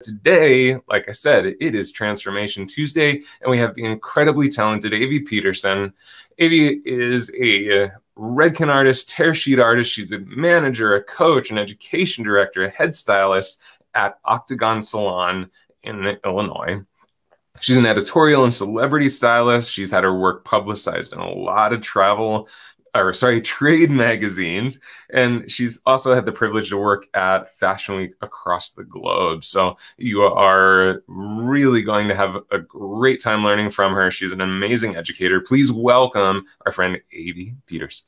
Today, like I said, it is Transformation Tuesday, and we have the incredibly talented Evie Peterson. Evie is a Redken artist, tear sheet artist. She's a manager, a coach, an education director, a head stylist at Octagon Salon in Illinois. She's an editorial and celebrity stylist. She's had her work publicized in a lot of travel or sorry, trade magazines. And she's also had the privilege to work at Fashion Week across the globe. So you are really going to have a great time learning from her. She's an amazing educator. Please welcome our friend Evie Peterson.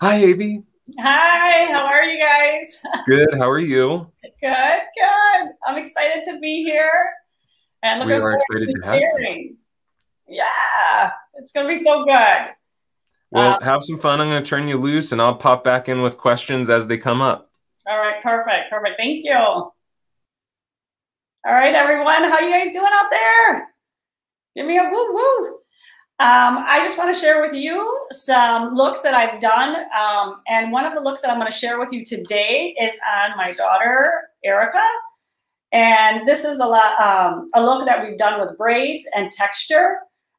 Hi, Evie. Hi, how are you guys? Good. How are you? Good, good. I'm excited to be here. And looking we are excited to, to have you. Yeah, it's going to be so good. Well, uh, have some fun. I'm going to turn you loose and I'll pop back in with questions as they come up. All right, perfect, perfect. Thank you. All right, everyone, how you guys doing out there? Give me a woo woo. Um, I just want to share with you some looks that I've done. Um, and one of the looks that I'm going to share with you today is on my daughter, Erica. And this is a, lot, um, a look that we've done with braids and texture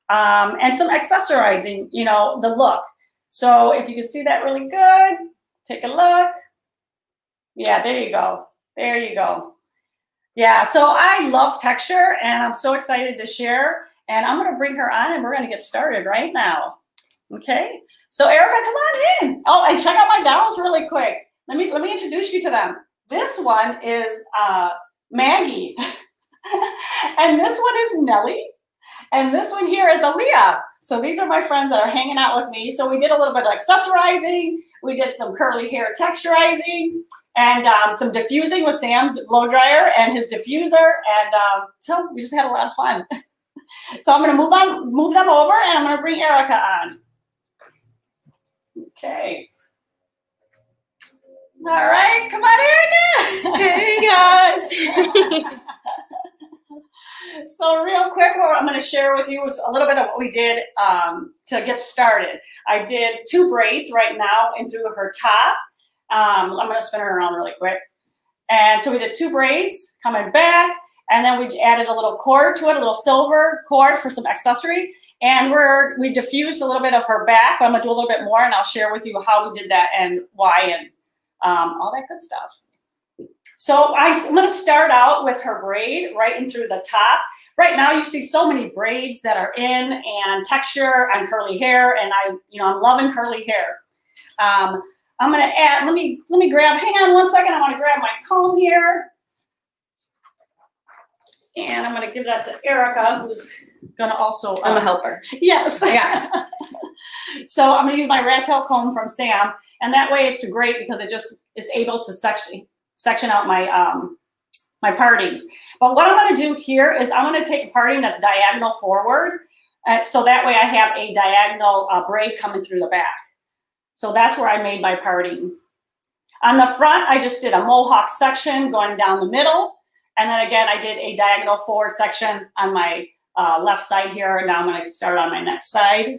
um, and some accessorizing, you know, the look. So if you can see that really good, take a look. Yeah, there you go. There you go. Yeah, so I love texture and I'm so excited to share. And I'm going to bring her on and we're going to get started right now. Okay. So Erica, come on in. Oh, and check out my dolls really quick. Let me let me introduce you to them. This one is uh, Maggie, and this one is Nellie. And this one here is Aaliyah. So these are my friends that are hanging out with me. So we did a little bit of accessorizing. We did some curly hair texturizing and um, some diffusing with Sam's blow dryer and his diffuser. And um, so we just had a lot of fun. so I'm going to move on, move them over, and I'm going to bring Erica on. Okay. All right, come on, Erica. Hey guys. so real quick, what I'm going to share with you is a little bit of what we did um, to get started. I did two braids right now in through her top. Um, I'm going to spin her around really quick. And so we did two braids coming back, and then we added a little cord to it, a little silver cord for some accessory. And we're we diffused a little bit of her back, but I'm gonna do a little bit more, and I'll share with you how we did that and why and um, all that good stuff. So I, am going to start out with her braid right in through the top. Right now you see so many braids that are in and texture on curly hair and I, you know, I'm loving curly hair. Um, I'm going to add, let me, let me grab, hang on one second. I want to grab my comb here. And I'm going to give that to Erica, who's going to also. I'm a helper. Yes. Yeah. so I'm going to use my rat tail comb from Sam. And that way it's great because it just, it's able to section, section out my, um, my partings. But what I'm going to do here is I'm going to take a parting that's diagonal forward. Uh, so that way I have a diagonal uh, braid coming through the back. So that's where I made my parting. On the front, I just did a mohawk section going down the middle. And then again, I did a diagonal forward section on my uh, left side here. And now I'm going to start on my next side.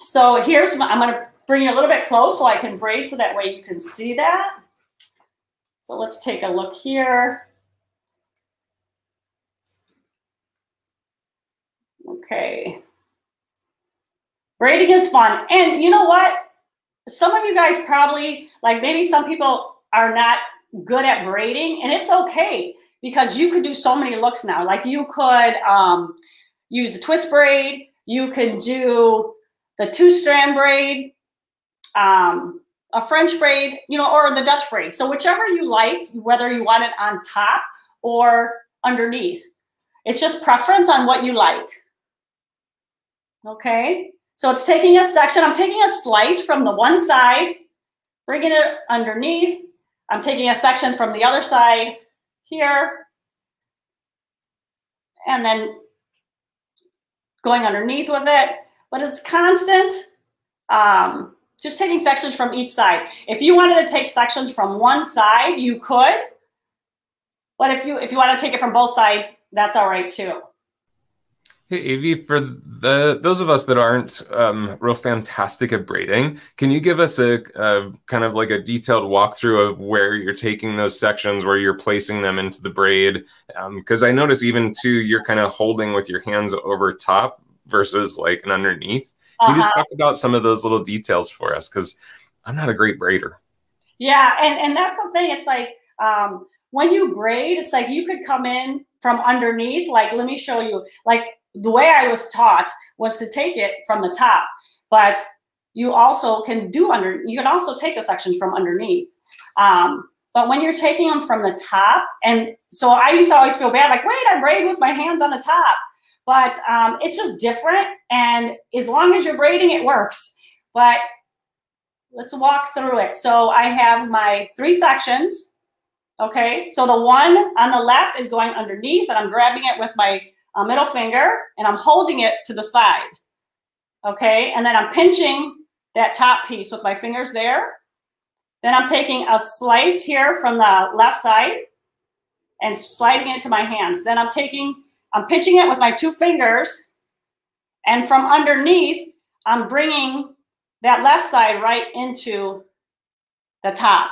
So here's, I'm going to bring you a little bit close so I can braid so that way you can see that. So let's take a look here. Okay. Braiding is fun. And you know what? Some of you guys probably, like maybe some people are not good at braiding and it's okay because you could do so many looks now. Like you could um, use the twist braid. You could do the two strand braid. Um, a French braid, you know, or the Dutch braid. So whichever you like, whether you want it on top or underneath. It's just preference on what you like. Okay, so it's taking a section. I'm taking a slice from the one side, bringing it underneath. I'm taking a section from the other side here, and then going underneath with it. But it's constant. Um, just taking sections from each side. If you wanted to take sections from one side, you could. But if you if you want to take it from both sides, that's all right too. Hey, Evie, for the those of us that aren't um, real fantastic at braiding, can you give us a, a, kind of like a detailed walkthrough of where you're taking those sections, where you're placing them into the braid? Because um, I notice even too, you're kind of holding with your hands over top versus like an underneath. Can you just uh-huh. talk about some of those little details for us? Because I'm not a great braider. Yeah, and and that's the thing. It's like um, when you braid, it's like you could come in from underneath. Like, let me show you. Like the way I was taught was to take it from the top, but you also can do under, you can also take the sections from underneath. Um, but when you're taking them from the top, and so I used to always feel bad, like, wait, I braid with my hands on the top. But um, it's just different. And as long as you're braiding, it works. But let's walk through it. So I have my three sections. Okay, so the one on the left is going underneath, and I'm grabbing it with my a middle finger and I'm holding it to the side. Okay, and then I'm pinching that top piece with my fingers there. Then I'm taking a slice here from the left side and sliding it to my hands. Then I'm taking, I'm pinching it with my two fingers and from underneath, I'm bringing that left side right into the top.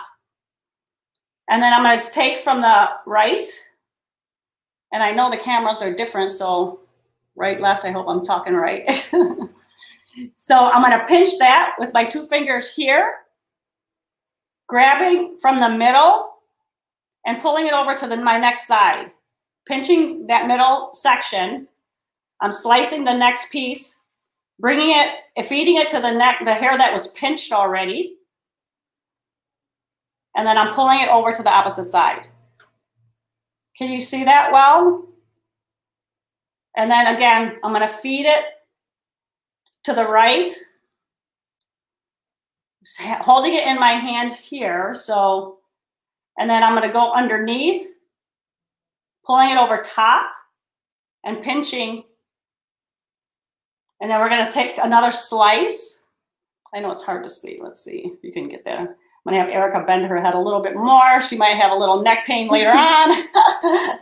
And then I'm gonna take from the right and I know the cameras are different, so right, left, I hope I'm talking right. so I'm gonna pinch that with my two fingers here, grabbing from the middle and pulling it over to the, my next side. Pinching that middle section, I'm slicing the next piece, bringing it, feeding it to the neck, the hair that was pinched already, and then I'm pulling it over to the opposite side. Can you see that well? And then again, I'm going to feed it to the right, holding it in my hand here. So, and then I'm going to go underneath, pulling it over top and pinching. And then we're going to take another slice. I know it's hard to see. Let's see if you can get there. I'm gonna have Erica bend her head a little bit more. She might have a little neck pain later on,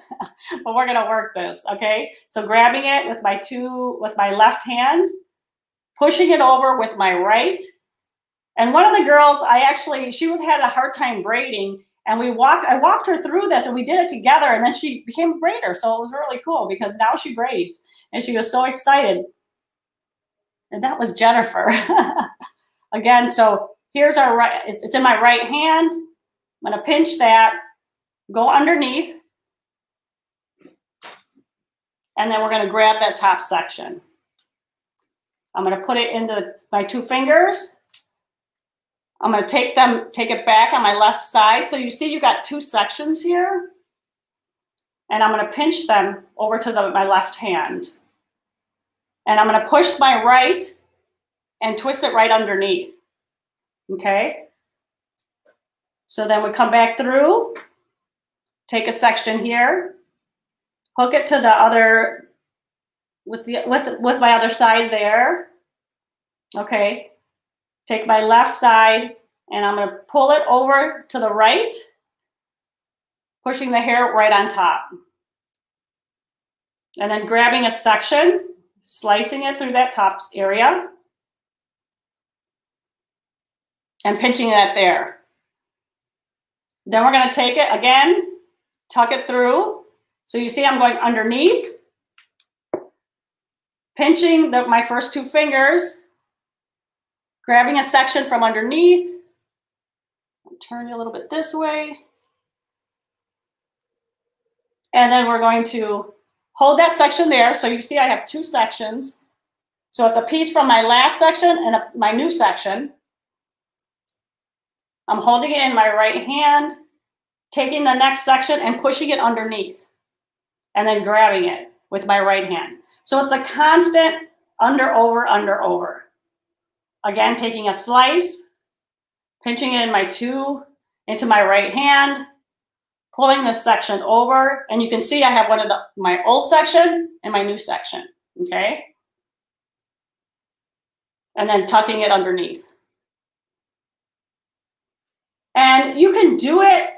but we're gonna work this, okay? So grabbing it with my two, with my left hand, pushing it over with my right. And one of the girls, I actually, she was had a hard time braiding and we walked, I walked her through this and we did it together and then she became a braider. So it was really cool because now she braids and she was so excited. And that was Jennifer. Again, so Here's our right, it's in my right hand. I'm gonna pinch that, go underneath, and then we're gonna grab that top section. I'm gonna put it into my two fingers. I'm gonna take them, take it back on my left side. So you see you got two sections here. And I'm gonna pinch them over to the, my left hand. And I'm gonna push my right and twist it right underneath okay? So then we come back through, take a section here, hook it to the other, with, the, with, with my other side there, okay? Take my left side and I'm gonna pull it over to the right, pushing the hair right on top. And then grabbing a section, slicing it through that top area, and pinching it there. Then we're going to take it again, tuck it through. So you see I'm going underneath, pinching the, my first two fingers, grabbing a section from underneath. Turn you a little bit this way. And then we're going to hold that section there. So you see I have two sections. So it's a piece from my last section and a, my new section. I'm holding it in my right hand, taking the next section and pushing it underneath, and then grabbing it with my right hand. So it's a constant under, over, under, over. Again, taking a slice, pinching it in my two, into my right hand, pulling this section over, and you can see I have one of the, my old section and my new section, okay? And then tucking it underneath. And you can do it,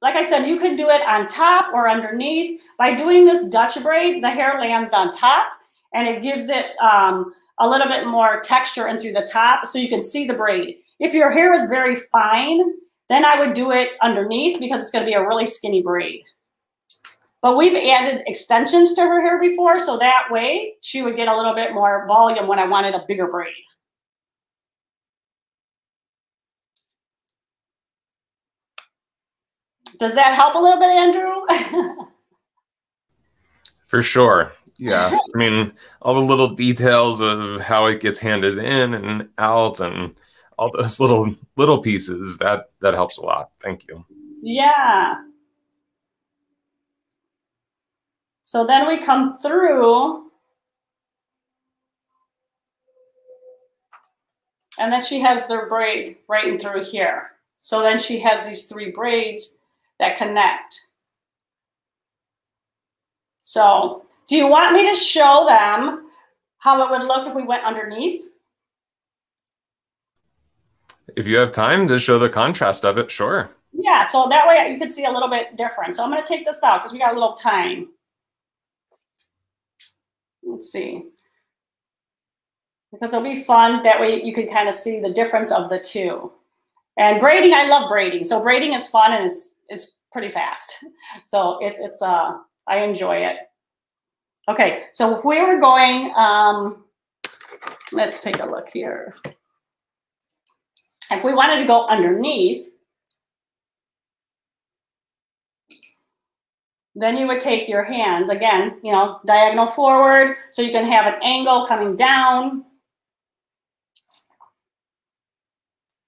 like I said, you can do it on top or underneath. By doing this Dutch braid, the hair lands on top. and it gives it um, a little bit more texture in through the top so you can see the braid. If your hair is very fine, then I would do it underneath because it's gonna be a really skinny braid. But we've added extensions to her hair before, so that way she would get a little bit more volume when I wanted a bigger braid. Does that help a little bit, Andrew? For sure. Yeah. I mean, all the little details of how it gets handed in and out and all those little little pieces that that helps a lot. Thank you. Yeah. So then we come through and then she has their braid right in through here. So then she has these three braids that connect. So do you want me to show them how it would look if we went underneath? If you have time to show the contrast of it, sure. Yeah, so that way you can see a little bit different. So I'm going to take this out because we got a little time. Let's see. Because it'll be fun. That way you can kind of see the difference of the two. And braiding, I love braiding. So braiding is fun and it's it's pretty fast. So it's it's uh I enjoy it. Okay, so if we were going, um, let's take a look here. If we wanted to go underneath, then you would take your hands, again, you know, diagonal forward, so you can have an angle coming down.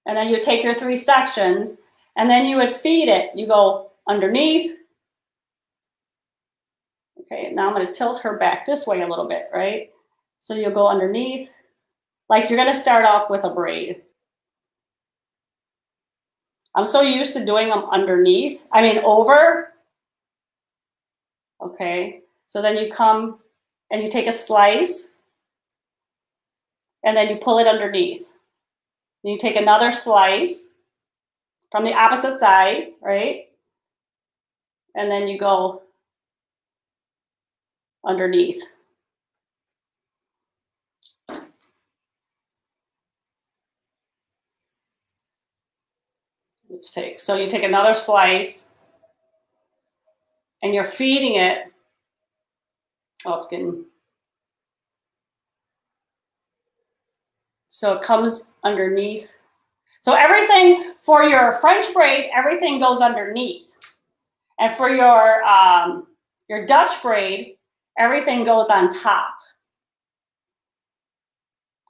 And then you take your three sections, and then you would feed it. You go underneath, Okay, now I'm going to tilt her back this way a little bit, right? So you'll go underneath, like you're going to start off with a braid. I'm so used to doing them underneath, I mean over. Okay, so then you come and you take a slice and then you pull it underneath. You take another slice from the opposite side, right? And then you go underneath. Let's take, so you take another slice and you're feeding it. Oh, it's getting, so it comes underneath. So everything for your French braid, everything goes underneath. And for your, um, your Dutch braid, everything goes on top.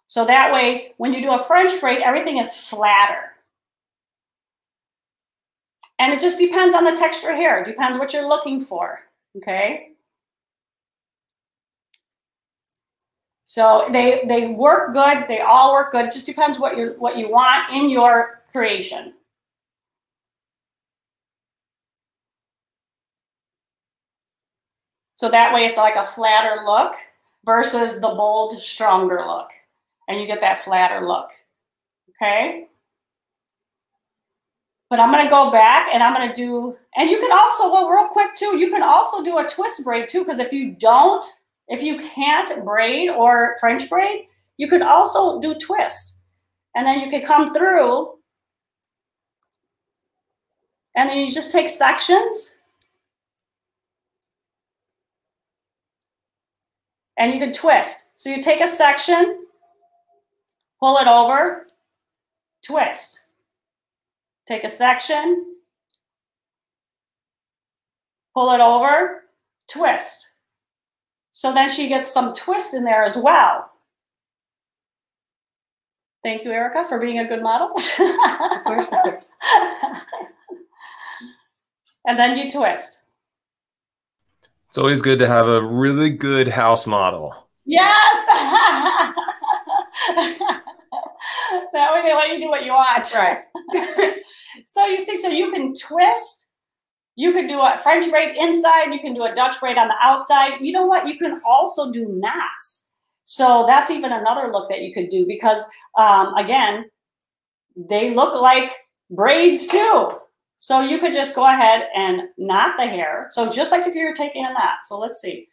So that way, when you do a French braid, everything is flatter. And it just depends on the texture hair. It depends what you're looking for, okay? So they, they work good. They all work good. It just depends what, you what you want in your creation. So that way it's like a flatter look versus the bold, stronger look. And you get that flatter look, okay? But I'm gonna go back and I'm gonna do, and you can also, well, real quick too, you can also do a twist braid too, because if you don't, if you can't braid or French braid, you could also do twists. And then you could come through and then you just take sections and you can twist. So you take a section, pull it over, twist. Take a section, pull it over, twist. So then she gets some twist in there as well. Thank you, Erica, for being a good model. of course, of course. and then you twist. It's always good to have a really good house model. Yes. that way they let you do what you want. Right. so you see, so you can twist. You can do a French braid inside. You can do a Dutch braid on the outside. You know what? You can also do knots. So that's even another look that you could do because, um, again, they look like braids too. So you could just go ahead and knot the hair. So just like if you were taking a knot. So let's see.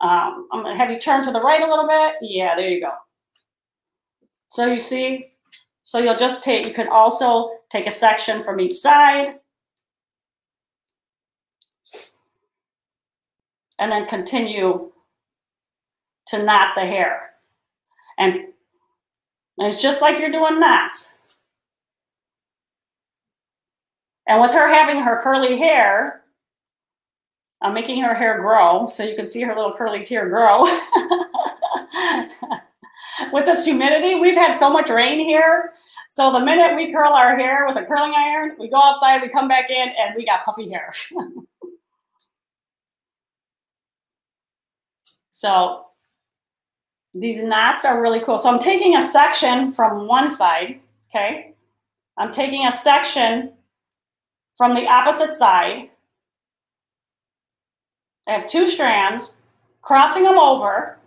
Um, I'm gonna have you turn to the right a little bit. Yeah, there you go. So you see, so you'll just take, you can also take a section from each side and then continue to knot the hair. And it's just like you're doing knots. And with her having her curly hair, I'm making her hair grow so you can see her little curlies here grow. with this humidity, we've had so much rain here. So the minute we curl our hair with a curling iron, we go outside, we come back in, and we got puffy hair. so these knots are really cool. So I'm taking a section from one side, okay? I'm taking a section from the opposite side. I have two strands, crossing them over,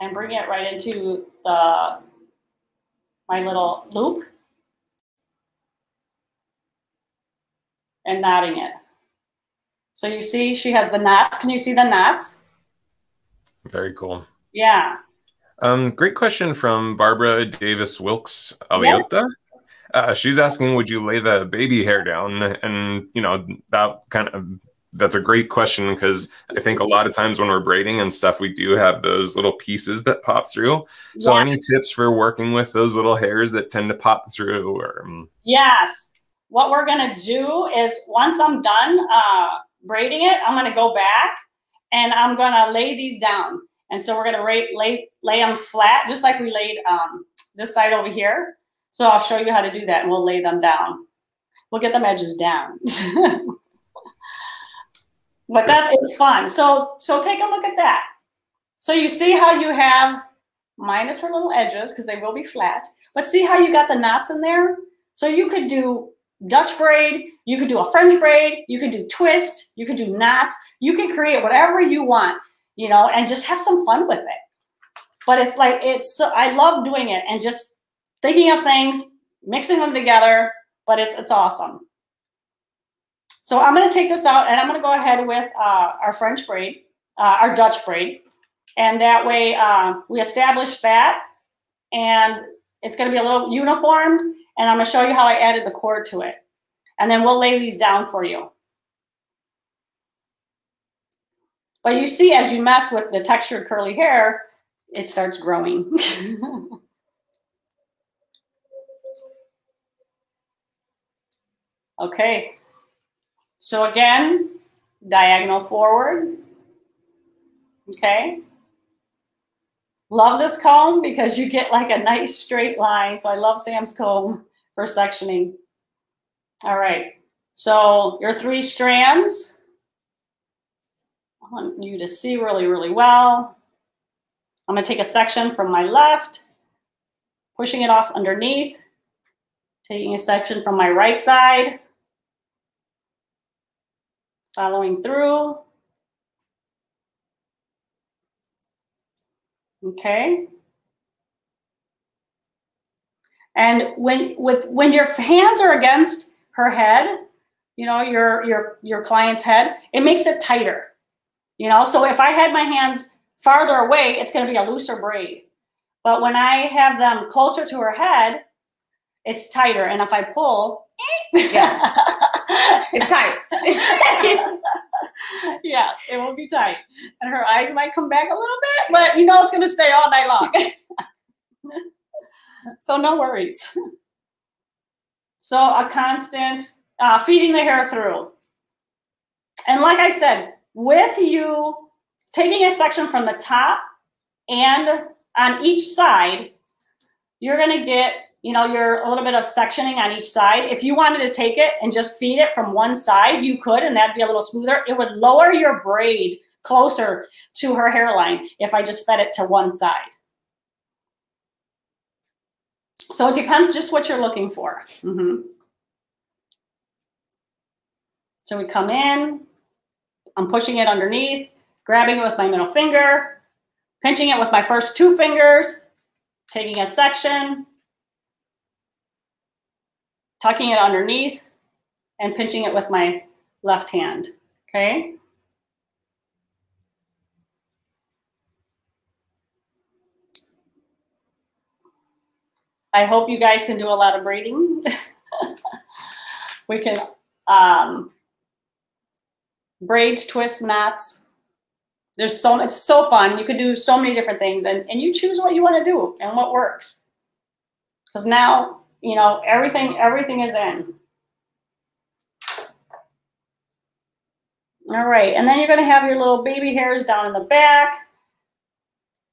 and bring it right into the my little loop and knotting it. So you see she has the knots. Can you see the knots? Very cool. Yeah. Um, great question from Barbara Davis Wilkes Aliota. Uh, she's asking, would you lay the baby hair down? And you know that kind of that's a great question because I think a lot of times when we're braiding and stuff, we do have those little pieces that pop through. So, yeah. any tips for working with those little hairs that tend to pop through? Or um, yes, what we're gonna do is once I'm done uh, braiding it, I'm gonna go back and I'm gonna lay these down. And so we're gonna lay lay, lay them flat, just like we laid um, this side over here. So I'll show you how to do that, and we'll lay them down. We'll get them edges down. but that is fun. So so take a look at that. So you see how you have minus her little edges because they will be flat, but see how you got the knots in there? So you could do Dutch braid, you could do a French braid, you could do twist, you could do knots, you can create whatever you want, you know, and just have some fun with it. But it's like it's so I love doing it and just thinking of things, mixing them together, but it's it's awesome. So I'm going to take this out and I'm going to go ahead with uh, our French braid, uh, our Dutch braid. And that way uh, we establish that and it's going to be a little uniformed. And I'm going to show you how I added the cord to it. And then we'll lay these down for you. But you see, as you mess with the textured curly hair, it starts growing. okay, so again, diagonal forward. Okay. Love this comb because you get like a nice straight line. So I love Sam's comb for sectioning. All right. So your three strands. I want you to see really, really well. I'm going to take a section from my left, pushing it off underneath, taking a section from my right side, following through. Okay. And when with when your hands are against her head, you know, your your your client's head, it makes it tighter. You know, so if I had my hands farther away, it's going to be a looser braid. But when I have them closer to her head, it's tighter. And if I pull, yeah. it's tight. yes, it will be tight. And her eyes might come back a little bit, but you know it's going to stay all night long. so no worries. So a constant uh, feeding the hair through. And like I said, with you taking a section from the top and on each side, you're going to get you know, you're a little bit of sectioning on each side. If you wanted to take it and just feed it from one side, you could, and that'd be a little smoother. It would lower your braid closer to her hairline if I just fed it to one side. So it depends just what you're looking for. Mm -hmm. So we come in, I'm pushing it underneath, grabbing it with my middle finger, pinching it with my first two fingers, taking a section, tucking it underneath and pinching it with my left hand, okay? I hope you guys can do a lot of braiding. we can um, braids, twists, knots. There's so it's so fun. You can do so many different things, and and you choose what you want to do and what works. Because now you know everything. Everything is in. All right, and then you're going to have your little baby hairs down in the back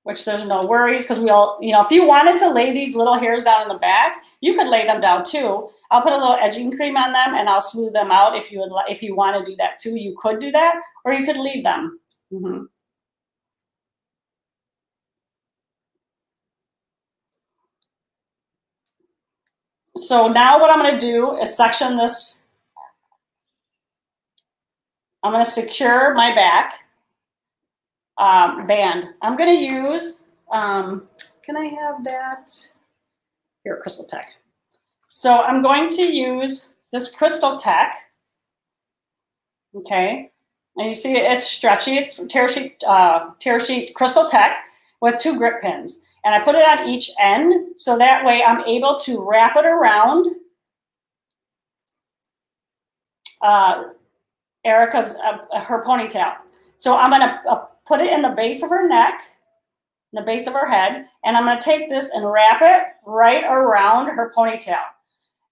which there's no worries because we all, you know, if you wanted to lay these little hairs down in the back, you could lay them down too. I'll put a little edging cream on them and I'll smooth them out if you would, if you want to do that too. You could do that, or you could leave them. Mm -hmm. So now what I'm going to do is section this. I'm going to secure my back um, band. I'm going to use, um, can I have that? Here, Crystal Tech. So I'm going to use this Crystal Tech. Okay. And you see it's stretchy. It's tear sheet, uh, tear sheet Crystal Tech with two grip pins. And I put it on each end so that way I'm able to wrap it around uh, Erica's, uh, her ponytail. So I'm going to uh, put it in the base of her neck, the base of her head, and I'm gonna take this and wrap it right around her ponytail.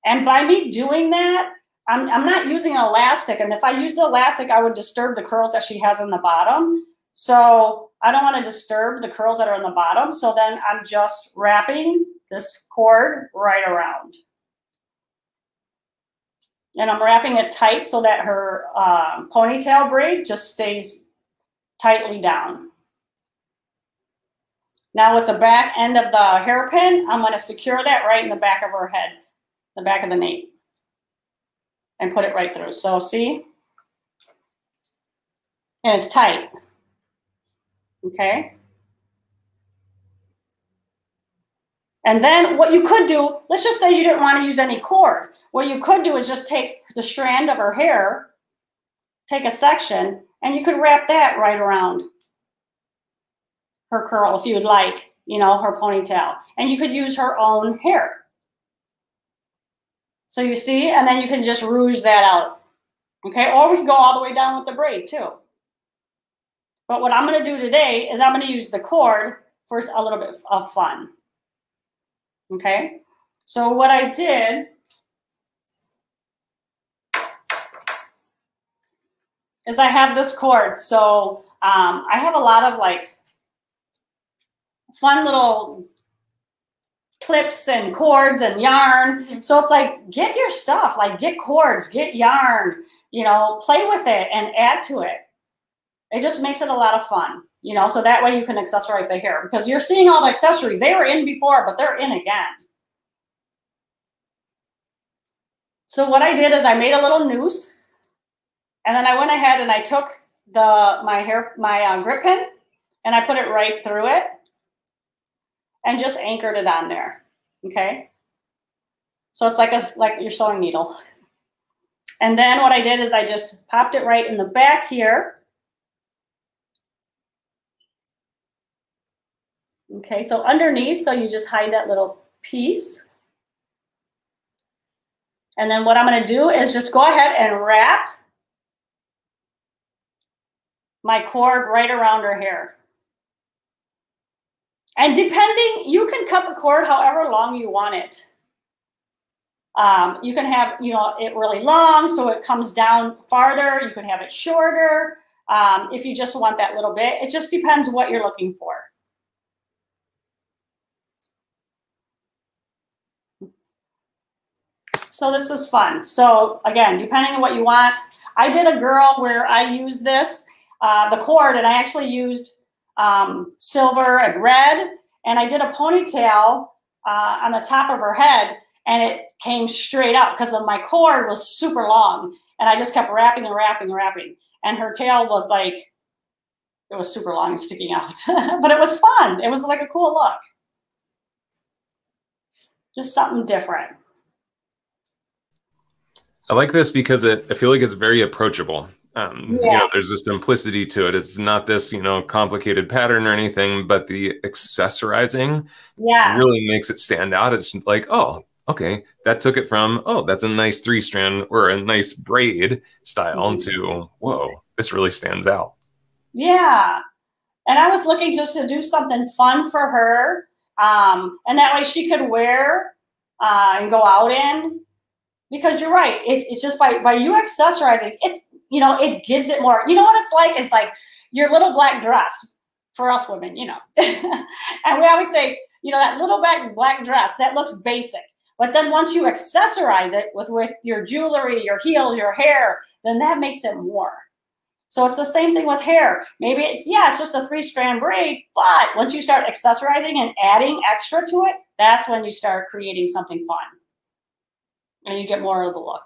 And by me doing that, I'm, I'm not using an elastic. And if I used elastic, I would disturb the curls that she has on the bottom. So I don't wanna disturb the curls that are on the bottom. So then I'm just wrapping this cord right around. And I'm wrapping it tight so that her uh, ponytail braid just stays tightly down. Now with the back end of the hairpin, I'm going to secure that right in the back of her head, the back of the nape, and put it right through. So see? And it's tight. Okay? And then what you could do, let's just say you didn't want to use any cord. What you could do is just take the strand of her hair, take a section, and you could wrap that right around her curl if you would like, you know, her ponytail. And you could use her own hair. So you see, and then you can just rouge that out. Okay, or we can go all the way down with the braid too. But what I'm gonna do today is I'm gonna use the cord for a little bit of fun. Okay, so what I did is I have this cord. So um, I have a lot of like fun little clips and cords and yarn. Mm-hmm. So it's like, get your stuff, like get cords, get yarn, you know, play with it and add to it. It just makes it a lot of fun, you know, so that way you can accessorize the hair because you're seeing all the accessories. They were in before, but they're in again. So what I did is I made a little noose and then I went ahead and I took the my hair my uh, grip pin and I put it right through it and just anchored it on there. Okay. So it's like a like your sewing needle. And then what I did is I just popped it right in the back here. Okay, so underneath, so you just hide that little piece. And then what I'm gonna do is just go ahead and wrap my cord right around her hair. And depending, you can cut the cord however long you want it. Um, you can have, you know, it really long so it comes down farther. You can have it shorter um, if you just want that little bit. It just depends what you're looking for. So this is fun. So again, depending on what you want, I did a girl where I used this uh, the cord, and I actually used um, silver and red, and I did a ponytail uh, on the top of her head, and it came straight up because of my cord was super long, and I just kept wrapping and wrapping and wrapping, and her tail was like, it was super long and sticking out, but it was fun. It was like a cool look. Just something different. I like this because it, I feel like it's very approachable. Um, yeah. You know, there's a simplicity to it. It's not this, you know, complicated pattern or anything, but the accessorizing yeah. really makes it stand out. It's like, oh, okay, that took it from, oh, that's a nice three strand or a nice braid style mm-hmm. to, whoa, this really stands out. Yeah. And I was looking just to do something fun for her. Um, and that way she could wear uh, and go out in. Because you're right, it, it's just by, by you accessorizing, it's, you know, it gives it more. You know what it's like? It's like your little black dress for us women, you know. and we always say, you know, that little black, black dress, that looks basic. But then once you accessorize it with, with your jewelry, your heels, your hair, then that makes it more. So it's the same thing with hair. Maybe it's, yeah, it's just a three strand braid, but once you start accessorizing and adding extra to it, that's when you start creating something fun. And you get more of the look.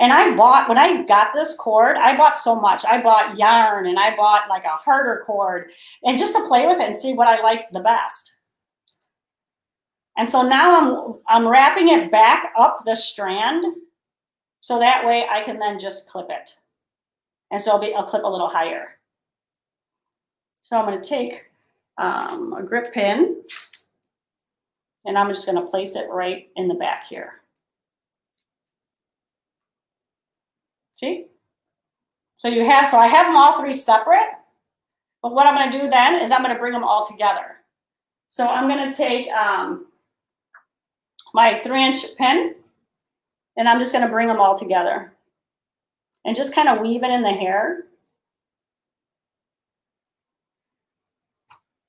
And I bought, when I got this cord, I bought so much. I bought yarn and I bought like a harder cord and just to play with it and see what I liked the best. And so now I'm, I'm wrapping it back up the strand so that way I can then just clip it. And so I'll, be, I'll clip a little higher. So I'm going to take um, a grip pin and I'm just going to place it right in the back here. See? So you have, so I have them all three separate, but what I'm going to do then is I'm going to bring them all together. So I'm going to take um, my three inch pin and I'm just going to bring them all together and just kind of weave it in the hair.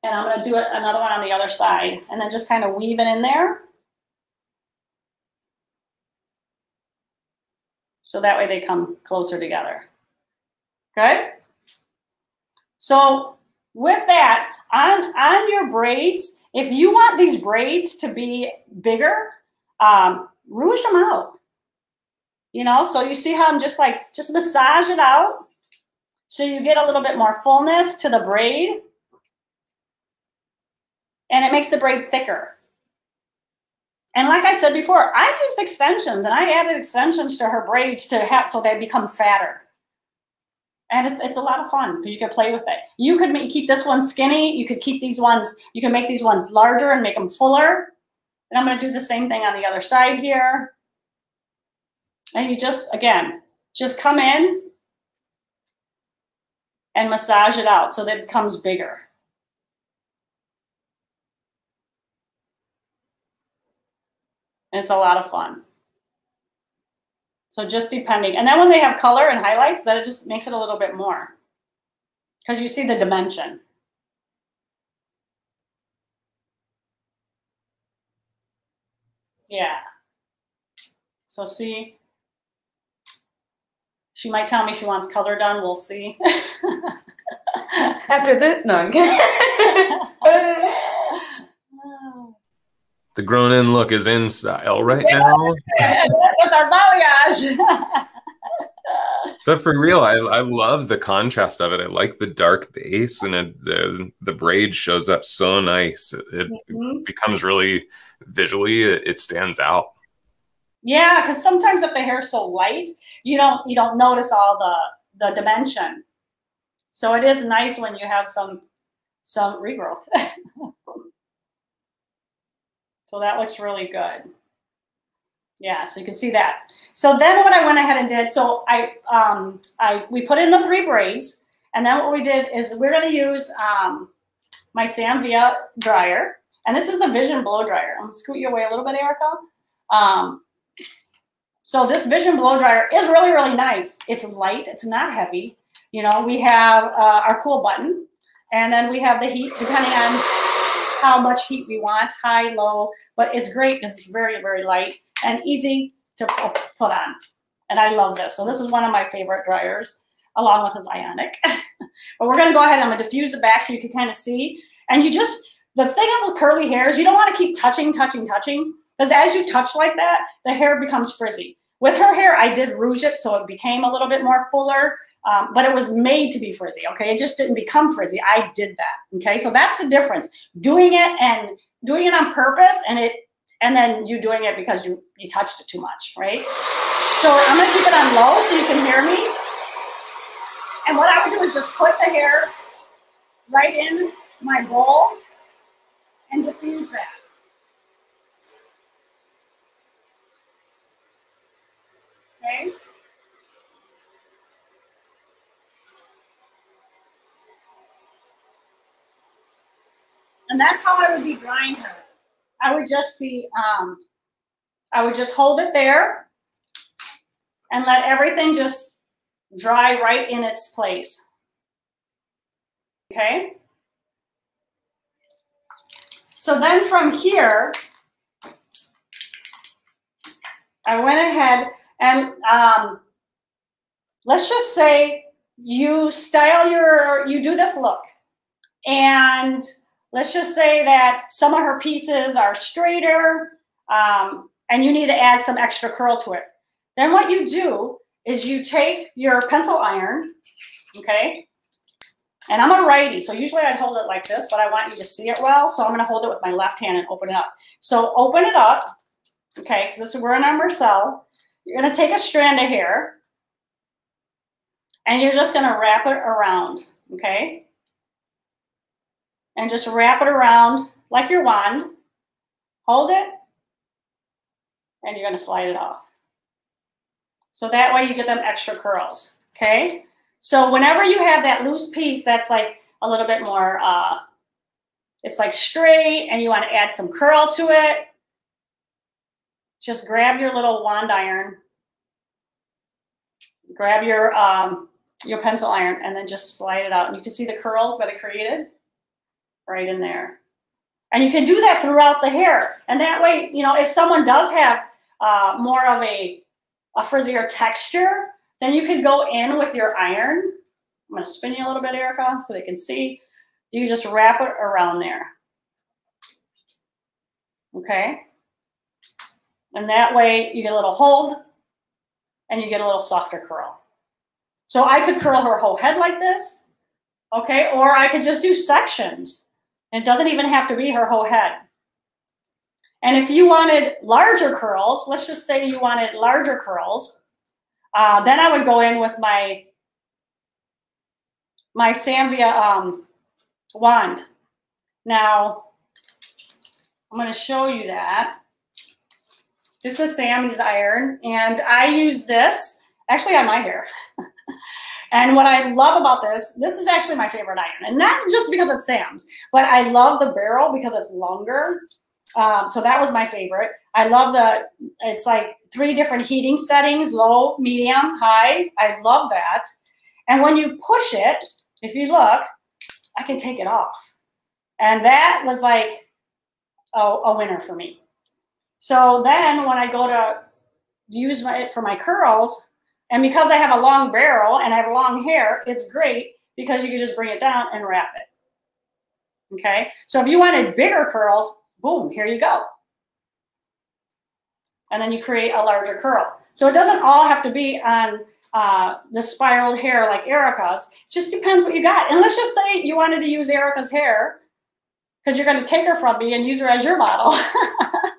And I'm to do it, another one on the other side and then just kind of weave it in there. So that way they come closer together. Good? So with that, on, on your braids, if you want these braids to be bigger, um, rouge them out. You know, so you see how I'm just like, just massage it out. So you get a little bit more fullness to the braid. And it makes the braid thicker. And like I said before, I used extensions and I added extensions to her braids to have so they become fatter. And it's, it's a lot of fun because you can play with it. You could make, keep this one skinny. You could keep these ones, you can make these ones larger and make them fuller. And I'm going to do the same thing on the other side here. And you just, again, just come in and massage it out so that it becomes bigger. And it's a lot of fun. So just depending. And then when they have color and highlights, that it just makes it a little bit more. Because you see the dimension. Yeah. So see, she might tell me she wants color done. We'll see. After this, no, I'm kidding. the grown in look is in style right yeah, now. With our balayage. but for real, I, I love the contrast of it. I like the dark base and it, the the braid shows up so nice. It, it mm-hmm. becomes really visually, it, it stands out. Yeah, because sometimes if the hair's so light, you don't you don't notice all the the dimension. So it is nice when you have some some regrowth. so that looks really good. Yeah, so you can see that. So then what I went ahead and did, so I um I we put in the three braids, and then what we did is we're gonna use um my Sam Villa dryer, and this is the Vision Blow Dryer. I'm gonna scoot you away a little bit, Erica. Um, so this Vision blow dryer is really, really nice. It's light, it's not heavy. You know, we have uh, our cool button and then we have the heat depending on how much heat we want, high, low, but it's great because it's very, very light and easy to put on. And I love this. So this is one of my favorite dryers along with his Ionic. but we're gonna go ahead and I'm gonna diffuse the back so you can kind of see. And you just, the thing with curly hair is you don't wanna keep touching, touching, touching because as you touch like that, the hair becomes frizzy. With her hair, I did rouge it so it became a little bit more fuller, um, but it was made to be frizzy, okay? It just didn't become frizzy. I did that, okay? So that's the difference. Doing it and doing it on purpose and it and then you doing it because you, you touched it too much, right? So I'm gonna keep it on low so you can hear me. And what I would do is just put the hair right in my bowl and diffuse that. Okay. And that's how I would be drying her. I would just be, um, I would just hold it there and let everything just dry right in its place. Okay? So then from here, I went ahead and um, let's just say you style your, you do this look. And let's just say that some of her pieces are straighter um, and you need to add some extra curl to it. Then what you do is you take your pencil iron, okay? And I'm a righty, so usually I'd hold it like this, but I want you to see it well, so I'm gonna hold it with my left hand and open it up. So open it up, okay, because this is we're in our Marcel. You're gonna take a strand of hair, and you're just gonna wrap it around, okay? And just wrap it around like your wand. Hold it, and you're gonna slide it off. So that way you get them extra curls, okay? So whenever you have that loose piece that's like a little bit more, uh, it's like straight and you want to add some curl to it, just grab your little wand iron, grab your, um, your pencil iron and then just slide it out. And you can see the curls that it created right in there. And you can do that throughout the hair. And that way, you know, if someone does have uh, more of a, a frizzier texture, then you can go in with your iron. I'm gonna spin you a little bit, Erica, so they can see. You just wrap it around there. Okay? And that way you get a little hold and you get a little softer curl. So I could curl her whole head like this, okay? Or I could just do sections. It doesn't even have to be her whole head. And if you wanted larger curls, let's just say you wanted larger curls, uh, then I would go in with my my Sam Villa um, wand. Now, I'm going to show you that. This is Sammy's iron, and I use this actually on my hair. and what I love about this, this is actually my favorite iron, and not just because it's Sam's, but I love the barrel because it's longer. Um, so that was my favorite. I love the, it's like three different heating settings, low, medium, high. I love that. And when you push it, if you look, I can take it off. And that was like a, a winner for me. So then when I go to use my, it for my curls, and because I have a long barrel and I have long hair, it's great because you can just bring it down and wrap it. Okay, so if you wanted bigger curls, boom, here you go. And then you create a larger curl. So it doesn't all have to be on uh, the spiraled hair like Erica's. It just depends what you got. And let's just say you wanted to use Erica's hair because you're going to take her from me and use her as your model.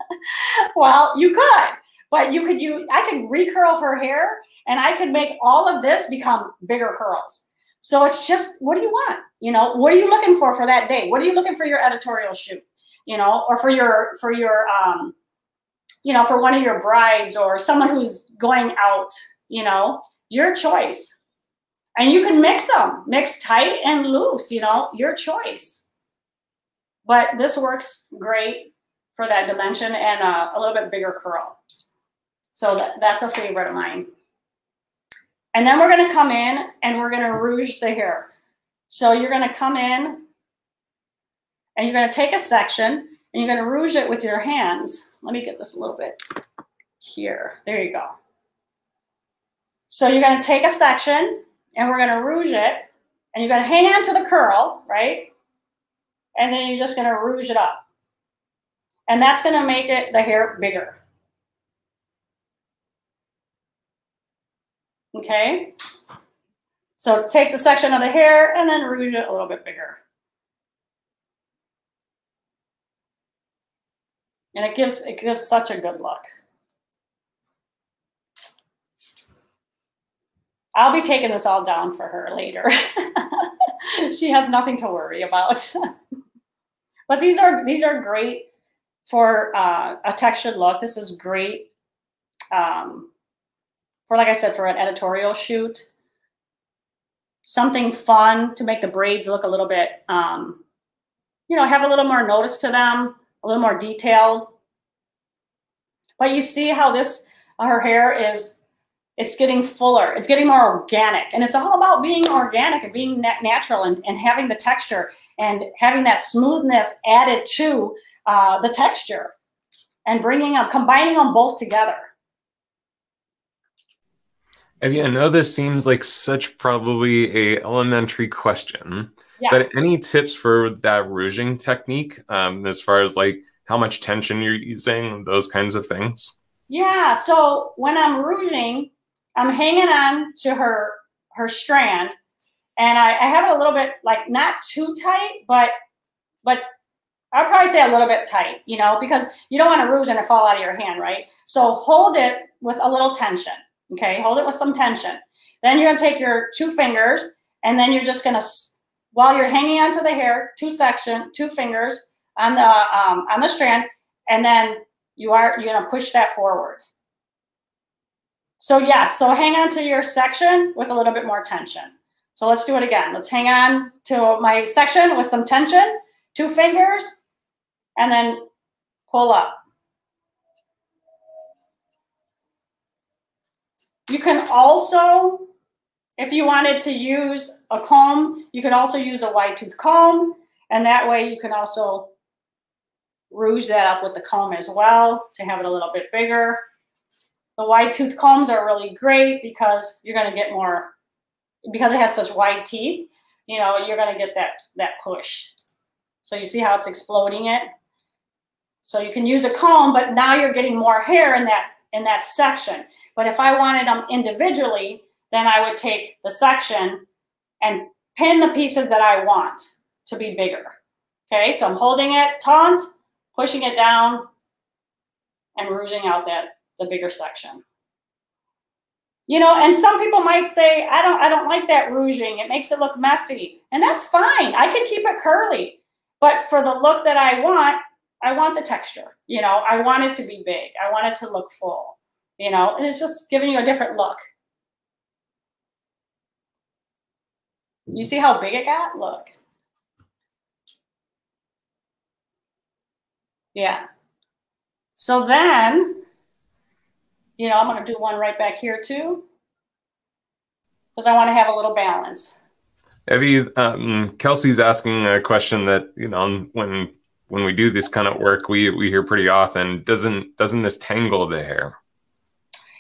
well, you could, but you could use, I could recurl her hair and I could make all of this become bigger curls. So it's just, what do you want? You know, what are you looking for for that day? What are you looking for your editorial shoot? You know, or for your, for your, um, you know, for one of your brides or someone who's going out, you know, your choice. And you can mix them, mix tight and loose, you know, your choice. But this works great for that dimension and uh, a little bit bigger curl. So that, that's a favorite of mine. And then we're gonna come in and we're gonna rouge the hair. So you're gonna come in and you're gonna take a section and you're gonna rouge it with your hands. Let me get this a little bit here. There you go. So you're to take a section and we're to rouge it and you're to hang on to the curl, right? And then you're just to rouge it up. And that's to make it the hair bigger. Okay? So take the section of the hair and then rouge it a little bit bigger. And it gives it gives such a good look. I'll be taking this all down for her later. she has nothing to worry about. but these are these are great for uh, a textured look. This is great um, for, like I said, for an editorial shoot. Something fun to make the braids look a little bit, um, you know, have a little more notice to them, a little more detailed. But you see how this, her hair is, it's getting fuller, it's getting more organic. And it's all about being organic and being natural and, and having the texture and having that smoothness added to uh, the texture and bringing them, combining them both together. Evie, I know this seems like such probably a elementary question, yes. but any tips for that rouging technique um, as far as like how much tension you're using, those kinds of things? Yeah. So when I'm rouging, I'm hanging on to her her strand, and I, I have it a little bit like not too tight, but but I'd probably say a little bit tight, you know, because you don't want to rouge and it fall out of your hand, right? So hold it with a little tension. Okay, hold it with some tension. Then you're gonna take your two fingers and then you're just gonna, while you're hanging onto the hair, two section, two fingers on the um, on the strand, and then you are you're gonna push that forward. So yes, so hang on to your section with a little bit more tension. So let's do it again. Let's hang on to my section with some tension, two fingers, and then pull up. You can also, if you wanted to use a comb, you could also use a wide tooth comb. And that way you can also rouge that up with the comb as well to have it a little bit bigger. The wide tooth combs are really great because you're going to get more, because it has such wide teeth, you know, you're going to get that, that push. So you see how it's exploding it? So you can use a comb, but now you're getting more hair in that in that section. But if I wanted them individually, then I would take the section and pin the pieces that I want to be bigger. Okay, so I'm holding it taut, pushing it down, and rouging out that the bigger section. You know, and some people might say, I don't, I don't like that rouging. It makes it look messy. And that's fine. I can keep it curly. But for the look that I want, I want the texture. You know, I want it to be big. I want it to look full. You know, and it's just giving you a different look. You see how big it got? Look. Yeah. So then, you know, I'm going to do one right back here too, because I want to have a little balance. Evie, um, Kelsey's asking a question that, you know, when when we do this kind of work, we we hear pretty often. Doesn't doesn't this tangle the hair?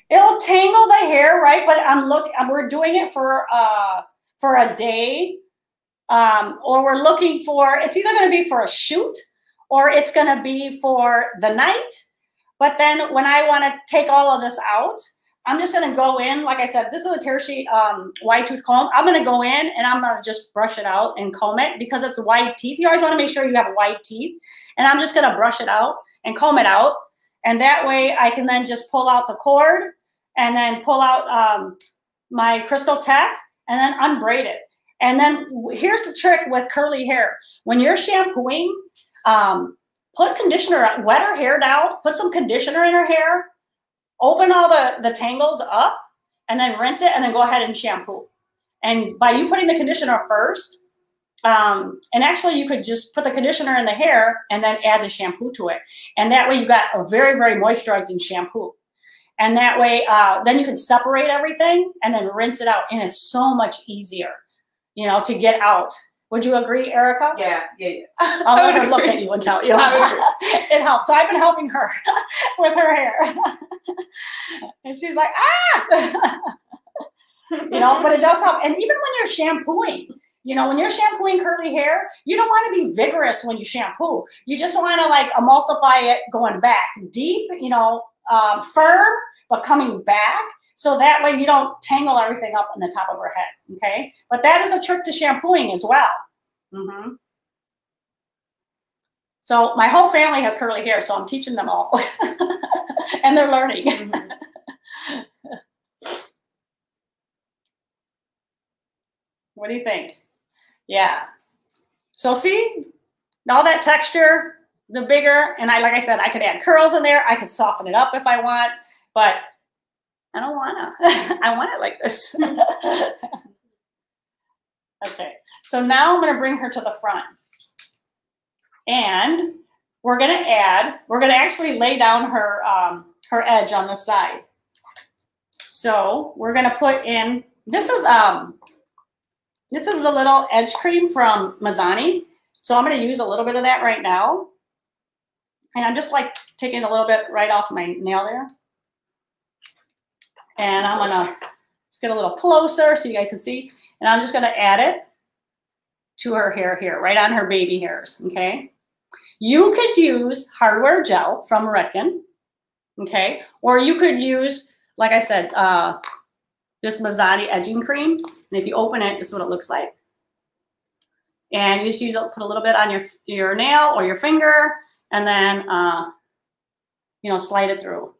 It'll tangle the hair, right? But I'm look. We're doing it for uh for a day, um, or we're looking for. It's either going to be for a shoot, or it's going to be for the night. But then when I want to take all of this out, I'm just going to go in. Like I said, this is a tear sheet um, tooth comb. I'm going to go in and I'm going to just brush it out and comb it because it's white teeth. You always want to make sure you have white teeth. And I'm just going to brush it out and comb it out. And that way I can then just pull out the cord and then pull out um, my Crystal Tech and then unbraid it. And then here's the trick with curly hair. When you're shampooing, um, put conditioner, wet her hair down, put some conditioner in her hair, open all the, the tangles up and then rinse it and then go ahead and shampoo. And by you putting the conditioner first, um, and actually you could just put the conditioner in the hair and then add the shampoo to it. And that way you got a very, very moisturizing shampoo. And that way, uh, then you can separate everything and then rinse it out. And it's so much easier, you know, to get out would you agree, Erica? Yeah, yeah, yeah. I'll let her look at you and tell you. it helps. So I've been helping her with her hair. and she's like, ah! you know, but it does help. And even when you're shampooing, you know, when you're shampooing curly hair, you don't want to be vigorous when you shampoo. You just want to like emulsify it going back deep, you know, um, firm, but coming back. So that way you don't tangle everything up in the top of her head, okay? But that is a trick to shampooing as well. Mm -hmm. So my whole family has curly hair, so I'm teaching them all. and they're learning. Mm -hmm. What do you think? Yeah. So see, all that texture, the bigger, and I like I said, I could add curls in there. I could soften it up if I want, but I don't wanna. I want it like this. okay, so now I'm gonna bring her to the front. And we're gonna add, we're gonna actually lay down her, um, her edge on the side. So we're gonna put in, this is, um, this is a little edge cream from Mizani. So I'm gonna use a little bit of that right now. And I'm just like taking a little bit right off my nail there. And I'm gonna, let's get a little closer so you guys can see. And I'm just gonna add it to her hair here, right on her baby hairs, okay? You could use Hardwear gel from Redken, okay? Or you could use, like I said, uh, this Mizani edging cream. And if you open it, this is what it looks like. And you just use it, put a little bit on your, your nail or your finger, and then, uh, you know, slide it through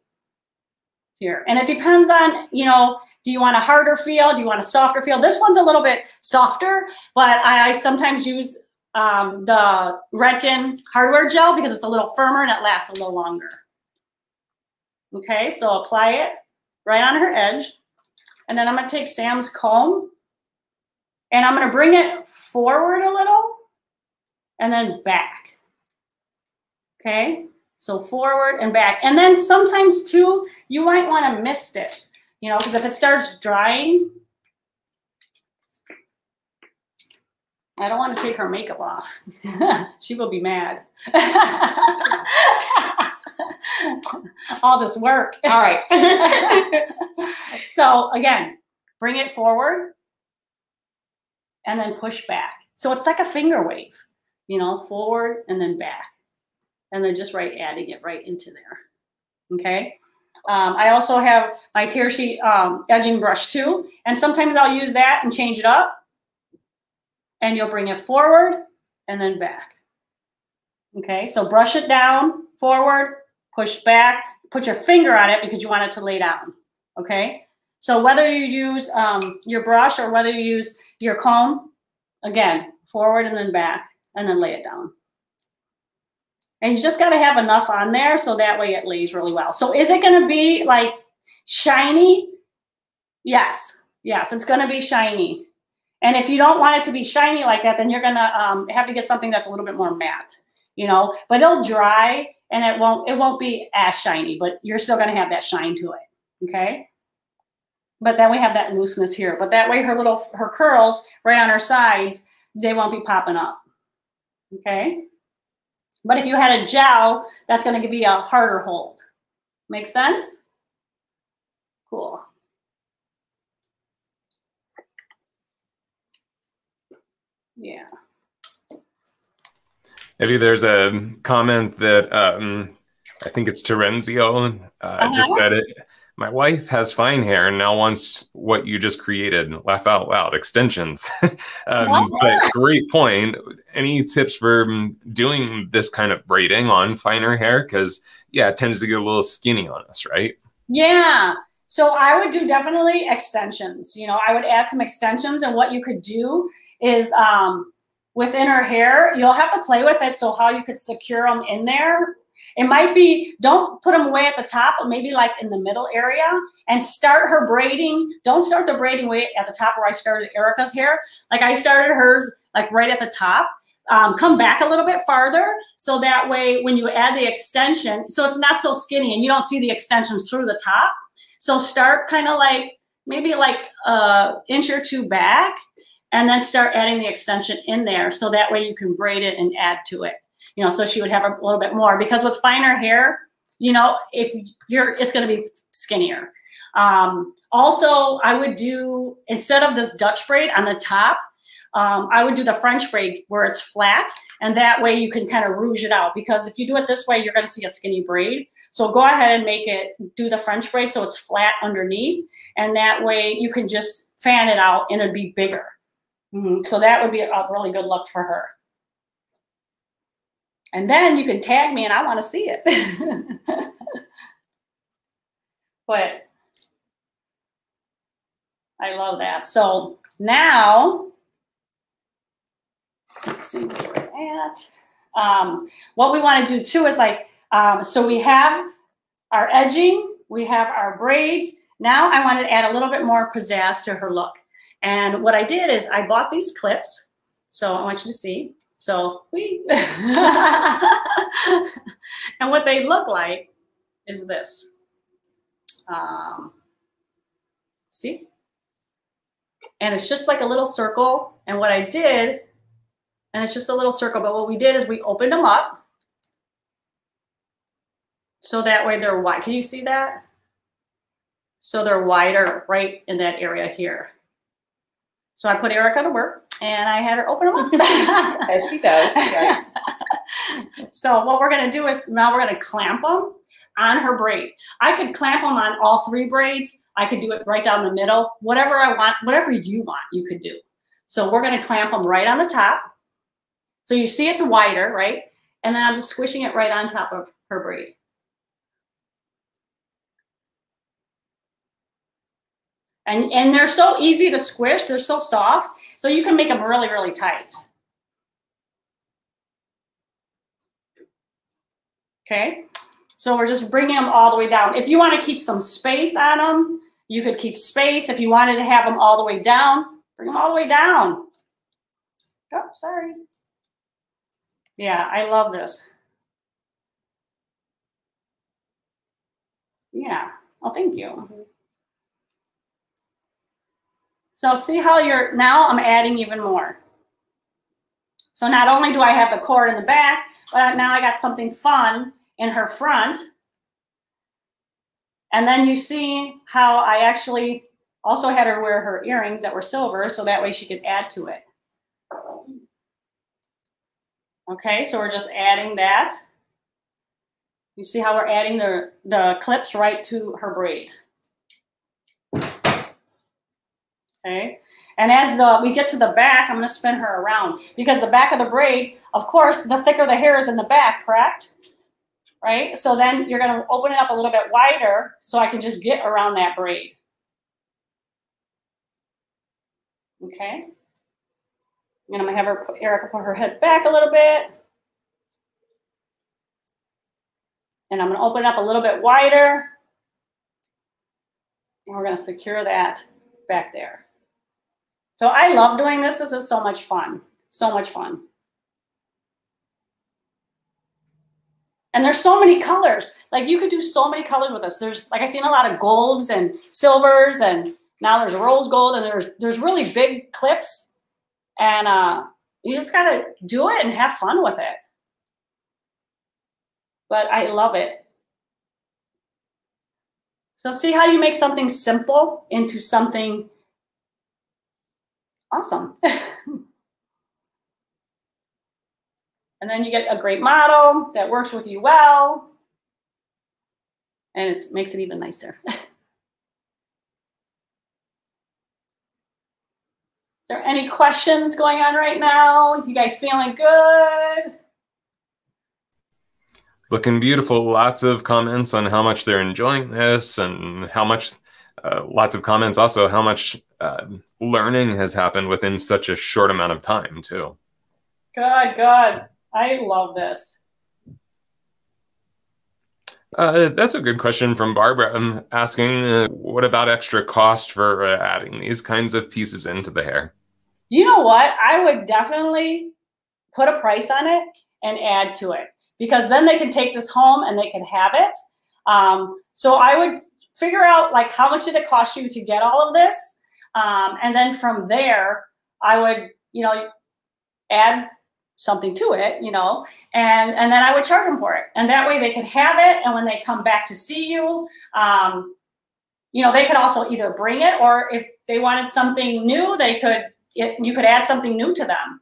here. And it depends on, you know, do you want a harder feel? Do you want a softer feel? This one's a little bit softer, but I, I sometimes use um, the Redken Hardwear gel because it's a little firmer and it lasts a little longer. Okay, so apply it right on her edge. And then I'm gonna take Sam's comb and I'm gonna bring it forward a little and then back. Okay, so forward and back. And then sometimes too, you might wanna mist it, you know, because if it starts drying, I don't want to take her makeup off. she will be mad. All this work. All right. so again, bring it forward and then push back. So it's like a finger wave, you know, forward and then back. And then just right adding it right into there. Okay. Um, I also have my tear sheet um, edging brush too. And sometimes I'll use that and change it up and you'll bring it forward and then back. Okay, so brush it down, forward, push back, put your finger on it because you want it to lay down. Okay, so whether you use um, your brush or whether you use your comb, again, forward and then back, and then lay it down. And you just got to have enough on there so that way it lays really well. So is it going to be like shiny? Yes. Yes, it's going to be shiny. And if you don't want it to be shiny like that, then you're gonna um, have to get something that's a little bit more matte, you know. But it'll dry and it won't it won't be as shiny, but you're still gonna have that shine to it. Okay. But then we have that looseness here. But that way her little her curls right on her sides, they won't be popping up. Okay. But if you had a gel, that's gonna give you a harder hold. Make sense? Cool. Yeah. Maybe there's a comment that um, I think it's Terenzio uh, uh-huh. just said it. My wife has fine hair and now wants what you just created. Laugh out loud. Extensions. um, but great point. Any tips for um, doing this kind of braiding on finer hair? Because yeah, it tends to get a little skinny on us, right? Yeah. So I would do definitely extensions. You know, I would add some extensions, and what you could do is um, within her hair, you'll have to play with it. So how you could secure them in there. It might be, don't put them way at the top, but maybe like in the middle area and start her braiding. Don't start the braiding way at the top where I started Erica's hair. Like I started hers like right at the top. Um, come back a little bit farther so that way when you add the extension, so it's not so skinny and you don't see the extensions through the top. So start kind of like maybe like a inch or two back and then start adding the extension in there so that way you can braid it and add to it. You know, so she would have a little bit more because with finer hair, you know, if you're, it's going to be skinnier. Um, also, I would do, instead of this Dutch braid on the top, um, I would do the French braid where it's flat and that way you can kind of rouge it out because if you do it this way, you're going to see a skinny braid. So go ahead and make it, do the French braid so it's flat underneath and that way you can just fan it out and it'd be bigger. Mm-hmm. So that would be a really good look for her. And then you can tag me and I want to see it. but I love that. So now let's see where we're at. Um, what we want to do too is like, um, so we have our edging, we have our braids. Now I wanted to add a little bit more pizzazz to her look. And what I did is I bought these clips. So I want you to see. So we, and what they look like is this. Um, see? And it's just like a little circle. And what I did, and it's just a little circle, but what we did is we opened them up. So that way they're wide. Can you see that? So they're wider right in that area here. So I put Erica to work and I had her open them up. As she does. Right. so what we're gonna do is now we're gonna clamp them on her braid. I could clamp them on all three braids. I could do it right down the middle. Whatever I want, whatever you want, you could do. So we're gonna clamp them right on the top. So you see it's wider, right? And then I'm just squishing it right on top of her braid. And, and they're so easy to squish. They're so soft. So you can make them really, really tight. Okay. So we're just bringing them all the way down. If you want to keep some space on them, you could keep space. If you wanted to have them all the way down, bring them all the way down. Oh, sorry. Yeah, I love this. Yeah. Oh, thank you. Mm-hmm. So see how you're, now I'm adding even more. So not only do I have the cord in the back, but now I got something fun in her front. And then you see how I actually also had her wear her earrings that were silver, so that way she could add to it. Okay, so we're just adding that. You see how we're adding the, the clips right to her braid. Okay. And as the we get to the back, I'm going to spin her around because the back of the braid, of course, the thicker the hair is in the back, correct? Right? So then you're going to open it up a little bit wider so I can just get around that braid. Okay. And I'm going to have her, Erica put her head back a little bit. And I'm going to open it up a little bit wider. And we're going to secure that back there. So I love doing this. This is so much fun. So much fun. And there's so many colors. Like you could do so many colors with this. There's like I've seen a lot of golds and silvers and now there's rose gold and there's there's really big clips. And uh, you just gotta do it and have fun with it. But I love it. So see how you make something simple into something awesome. and then you get a great model that works with you well. And it makes it even nicer. Is there any questions going on right now? You guys feeling good? Looking beautiful. Lots of comments on how much they're enjoying this and how much, uh, lots of comments also how much uh, learning has happened within such a short amount of time too. Good, good. I love this. Uh, that's a good question from Barbara. I'm asking, uh, what about extra cost for uh, adding these kinds of pieces into the hair? You know what? I would definitely put a price on it and add to it because then they can take this home and they can have it. Um, so I would figure out like how much did it cost you to get all of this um, and then from there, I would, you know, add something to it, you know, and and then I would charge them for it, and that way they could have it, and when they come back to see you, um, you know, they could also either bring it, or if they wanted something new, they could it, you could add something new to them.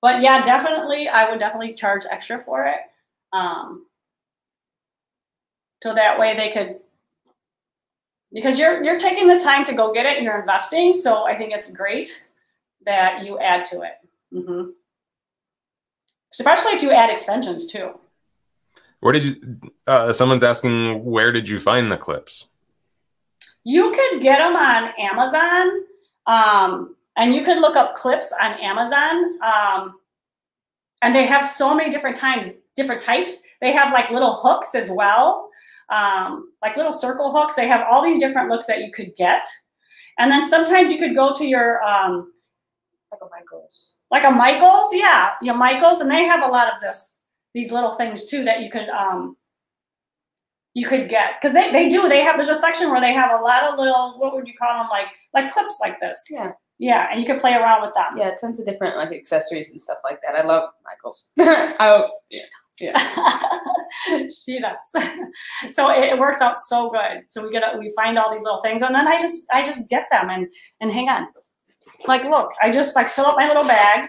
But yeah, definitely, I would definitely charge extra for it, um, so that way they could because you're you're taking the time to go get it and you're investing. So I think it's great that you add to it. Mm-hmm. Especially if you add extensions too. Where did you? Uh, someone's asking where did you find the clips? You could get them on Amazon. Um, and you can look up clips on Amazon. Um, and they have so many different times, different types. They have like little hooks as well, um, like little circle hooks. They have all these different looks that you could get. And then sometimes you could go to your um, like a Michaels. Like a Michaels, yeah, your Michaels, and they have a lot of this, these little things too that you could um, you could get because they, they do they have there's a section where they have a lot of little what would you call them like like clips like this Yeah. yeah and you can play around with that Yeah, tons of different like accessories and stuff like that. I love Michaels. oh, yeah. she does. So it, it works out so good. So we get we find all these little things and then i just i just get them and and hang on. Like look i just like fill up my little bag.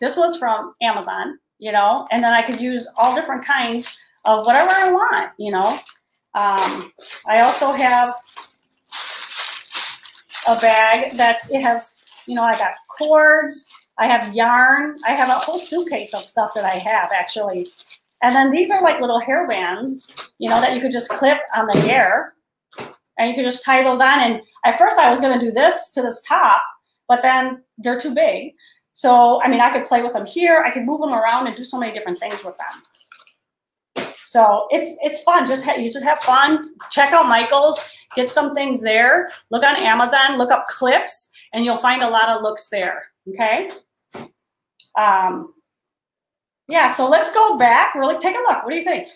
This was from amazon you know and then i could use all different kinds of whatever i want you know. Um, i also have a bag that it has you know i got cords I have yarn. I have a whole suitcase of stuff that I have actually. And then these are like little hair bands, you know, that you could just clip on the hair. And you could just tie those on. And at first I was going to do this to this top, but then they're too big. So, I mean, I could play with them here. I could move them around and do so many different things with them. So it's it's fun. Just you just have fun. Check out Michaels. Get some things there. Look on Amazon. Look up clips, and you'll find a lot of looks there. Okay. Um, yeah, so let's go back. Really take a look. What do you think?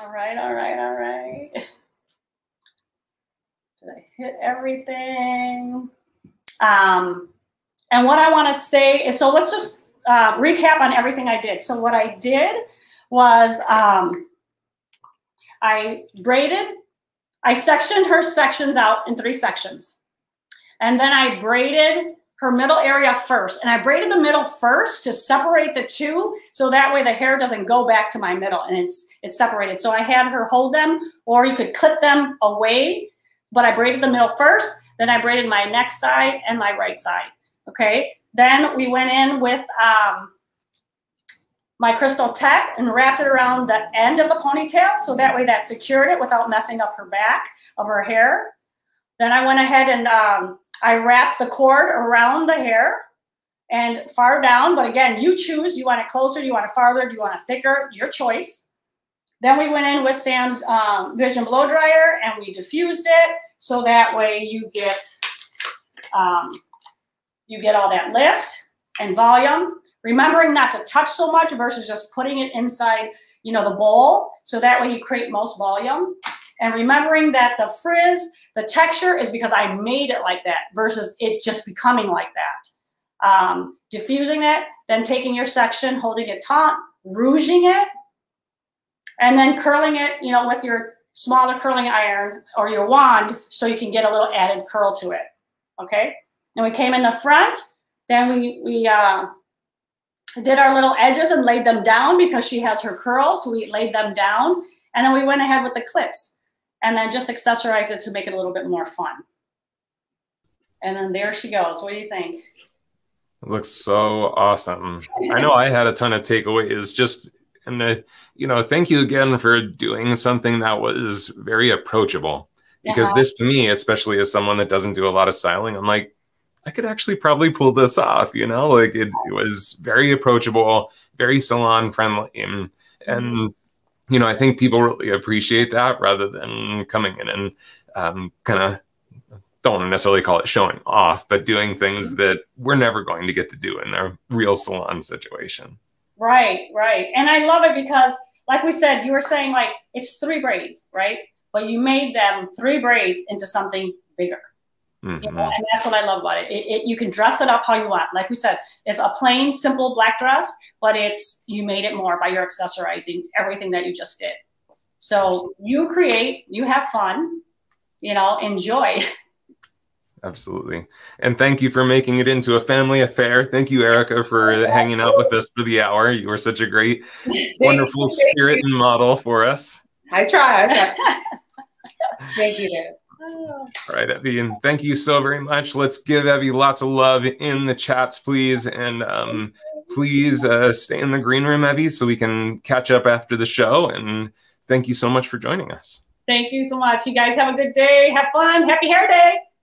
All right, all right, all right. Did I hit everything? Um, and what I want to say is, so let's just uh, recap on everything I did. So what I did was um, I braided, I sectioned her sections out in three sections. And then I braided her middle area first. And I braided the middle first to separate the two. So that way the hair doesn't go back to my middle and it's, it's separated. So I had her hold them or you could clip them away, but I braided the middle first. Then I braided my next side and my right side. Okay. Then we went in with um, my crystal tech and wrapped it around the end of the ponytail. So that way that secured it without messing up her back of her hair. Then I went ahead and um, I wrap the cord around the hair and far down. But again, you choose. You want it closer? You want it farther? Do you want it thicker? Your choice. Then we went in with Sam's um, Vision Blow Dryer and we diffused it. So that way you get, um, you get all that lift and volume. Remembering not to touch so much versus just putting it inside, you know, the bowl. So that way you create most volume. And remembering that the frizz the texture is because I made it like that versus it just becoming like that. Um, diffusing it, then taking your section, holding it taut, rouging it, and then curling it, you know, with your smaller curling iron or your wand so you can get a little added curl to it. Okay. And we came in the front, then we, we uh, did our little edges and laid them down because she has her curls. So we laid them down and then we went ahead with the clips and then just accessorize it to make it a little bit more fun. And then there she goes. What do you think? It looks so awesome. I know I had a ton of takeaways just and uh, you know, thank you again for doing something that was very approachable. Because this to me, especially as someone that doesn't do a lot of styling, I'm like, I could actually probably pull this off, you know, like it, it was very approachable, very salon friendly. And, and you know, I think people really appreciate that rather than coming in and um, kind of don't want to necessarily call it showing off, but doing things that we're never going to get to do in their real salon situation. Right, right. And I love it because, like we said, you were saying like it's three braids, right? But you made them three braids into something bigger. Mm-hmm. You know, and that's what I love about it. It, it. You can dress it up how you want. Like we said, it's a plain, simple black dress, but it's you made it more by your accessorizing everything that you just did. So you create, you have fun, you know, enjoy. Absolutely. And thank you for making it into a family affair. Thank you, Erica, for hanging out with us for the hour. You were such a great, wonderful spirit and model for us. I try. I try. thank you. All right, Evie, and thank you so very much. Let's give Evie lots of love in the chats, please. And um, please uh, stay in the green room, Evie, so we can catch up after the show. And thank you so much for joining us. Thank you so much. You guys have a good day. Have fun. Happy hair day.